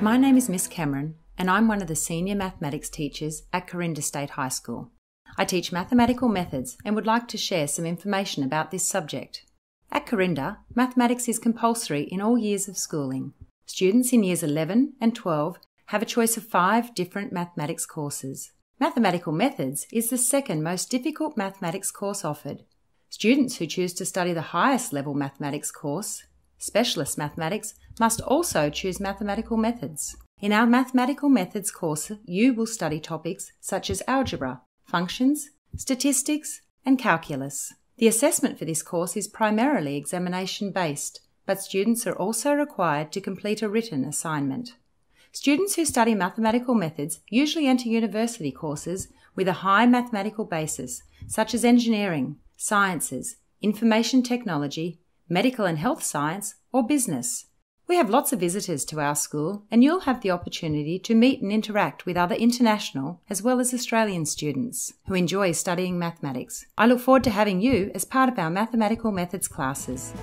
My name is Miss Cameron, and I'm one of the senior mathematics teachers at Corinda State High School. I teach mathematical methods and would like to share some information about this subject. At Corinda, mathematics is compulsory in all years of schooling. Students in years 11 and 12 have a choice of five different mathematics courses. Mathematical Methods is the second most difficult mathematics course offered. Students who choose to study the highest level mathematics course, Specialist Mathematics, must also choose mathematical methods. In our mathematical methods course, you will study topics such as algebra, functions, statistics, and calculus. The assessment for this course is primarily examination based, but students are also required to complete a written assignment. Students who study mathematical methods usually enter university courses with a high mathematical basis, such as engineering, sciences, information technology, medical and health science, or business. We have lots of visitors to our school, and you'll have the opportunity to meet and interact with other international as well as Australian students who enjoy studying mathematics. I look forward to having you as part of our mathematical methods classes.